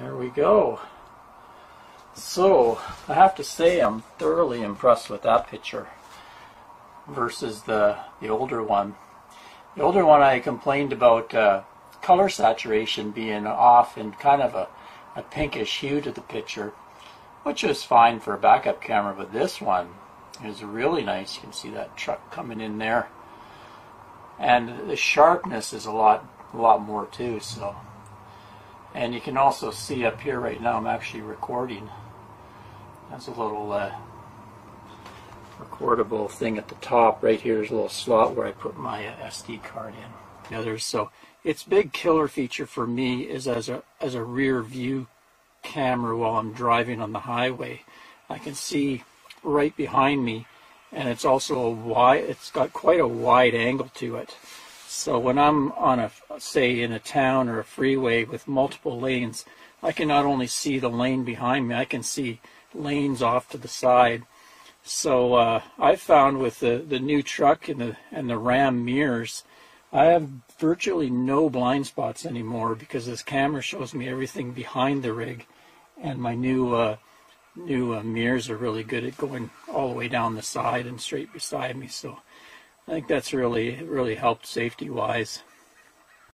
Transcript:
There we go. So, I have to say I'm thoroughly impressed with that picture versus the, the older one. The older one I complained about uh, color saturation being off and kind of a, a pinkish hue to the picture, which is fine for a backup camera, but this one is really nice. You can see that truck coming in there. And the sharpness is a lot, a lot more too, so. And you can also see up here right now, I'm actually recording. That's a little uh, recordable thing at the top. Right here is a little slot where I put my uh, SD card in. The others, so its big killer feature for me is as a as a rear view camera while I'm driving on the highway. I can see right behind me, and it's also a wide. It's got quite a wide angle to it. So when I'm on a say in a town or a freeway with multiple lanes, I can not only see the lane behind me, I can see lanes off to the side. So uh, I found with the, the new truck and the and the Ram mirrors, I have virtually no blind spots anymore because this camera shows me everything behind the rig, and my new uh, new uh, mirrors are really good at going all the way down the side and straight beside me. So I think that's really really helped safety wise.